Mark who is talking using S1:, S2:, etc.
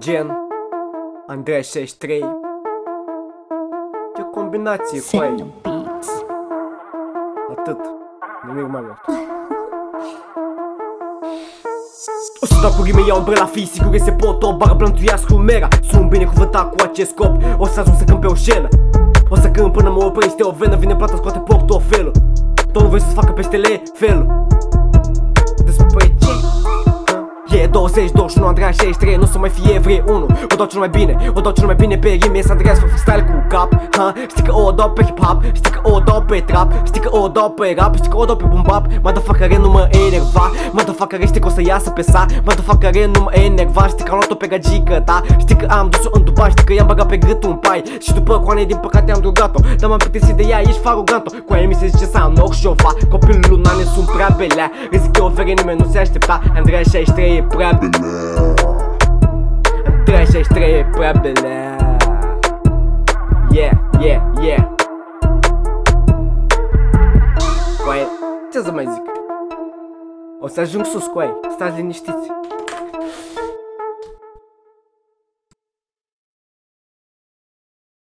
S1: Gen Andrei 63 Ce combinație cu ai
S2: Beats.
S1: Atât. Nimic mai mult. O să dau cu rime, iau umbrela fi Sigur se pot o bară blântuiască mera Sunt binecuvântat cu acest scop. O să ajung să cânt pe o scenă. O să cânt până mă oprește o venă Vine plata, scoate portofelul. Domnul voi să facă peste le felul 20, 21, Andreea 63 Nu o să mai fie vrei 1 O dau cel mai bine, o dau cel mai bine pe rime Să Andreea să fac freestyle cu cap ha? Știi că o dau pe hip-hop Știi că o dau pe trap Știi că o dau pe rap Știi că o dau pe boom bap. Motherfucker nu mă enerva Motherfucker știi că o să iasă pe sa. Motherfucker nu mă enerva Știi că am luat-o pe gagică ta Știi că am dus-o în Dubai Știi că i-am băgat pe gât un pai. Și după coane din păcate am drugat-o Dar m-am plictisit de ea, ești faruganto Cu aia mi se zice să am noc șova Copilul lunane sunt prea belea. Îți zic eu o vere, nimeni nu se aștepta. Andreea 63 e prea belea Andreea 63 e prea belea Yeah, yeah, yeah. Coaie, ce să mai zic? O să ajung sus cu aia, stați liniștiți